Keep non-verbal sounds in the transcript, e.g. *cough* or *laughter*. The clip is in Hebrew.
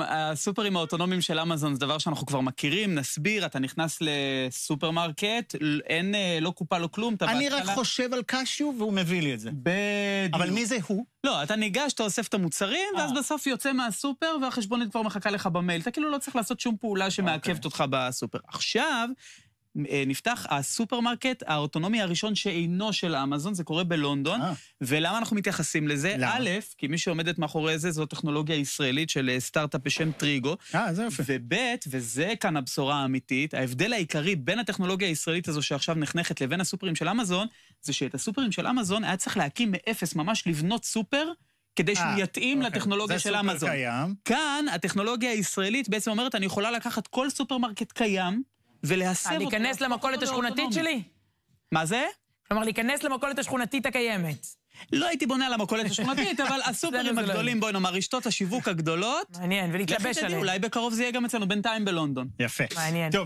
הסופרים האוטונומיים של אמזון זה דבר שאנחנו כבר מכירים, נסביר, אתה נכנס לסופרמרקט, אין, לא קופה, לא כלום, אתה בהתחלה... אני רק חושב על קשיו והוא מביא לי את זה. בדיוק. אבל מי זה הוא? לא, אתה ניגש, אתה אוסף את המוצרים, ואז בסוף יוצא מהסופר והחשבונית כבר מחכה לך במייל. אתה כאילו לא צריך לעשות שום פעולה שמעכבת אותך בסופר. עכשיו... נפתח הסופרמרקט האוטונומי הראשון שאינו של אמזון, זה קורה בלונדון. ולמה אנחנו מתייחסים לזה? א', כי מי שעומדת מאחורי זה, זו טכנולוגיה ישראלית של סטארט-אפ בשם טריגו. אה, זה יופי. וב', וזה כאן הבשורה האמיתית, ההבדל העיקרי בין הטכנולוגיה הישראלית הזו שעכשיו נחנכת לבין הסופרים של אמזון, זה שאת הסופרים של אמזון היה צריך להקים מאפס, ממש לבנות סופר. כדי שהוא יתאים לטכנולוגיה של אמזון. זה סופר קיים. כאן, הטכנולוגיה הישראלית בעצם אומרת, אני יכולה לקחת כל סופרמרקט קיים, ולהסב אותו... להיכנס למכולת השכונתית שלי? מה זה? כלומר, להיכנס למכולת השכונתית הקיימת. לא הייתי בונה על המכולת השכונתית, *laughs* אבל הסופרים הגדולים, בואי נאמר, רשתות השיווק הגדולות... מעניין, ולהתלבש עליהם. אולי בקרוב זה יהיה גם אצלנו, בינתיים בלונדון. יפה. מעניין. טוב.